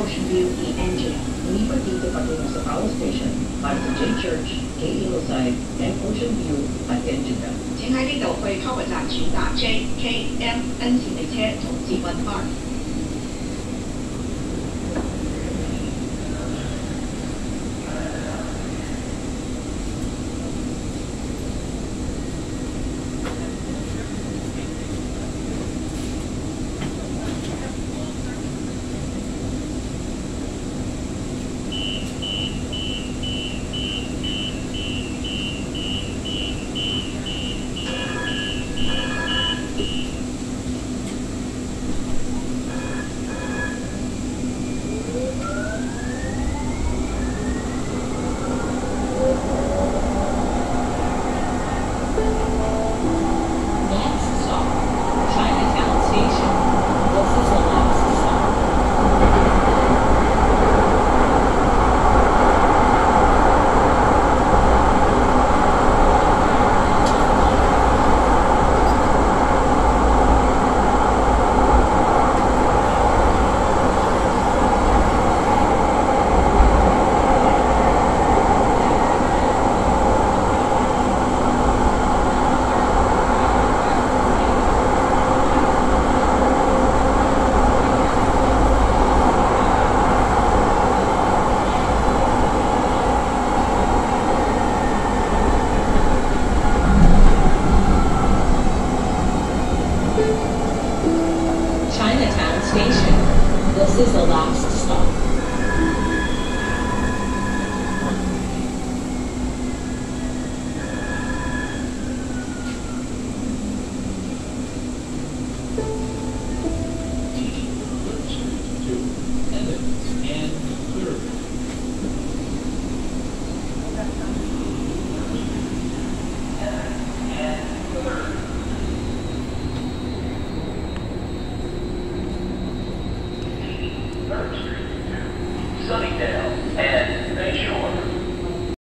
Ocean view E engine. We proceed to Powell station at the J Church, K Ingleside, and Ocean View at Engine. 請喺呢度去 cover 站轉搭 J K M N 线列车同捷运 Bus。Station. This is the last stop.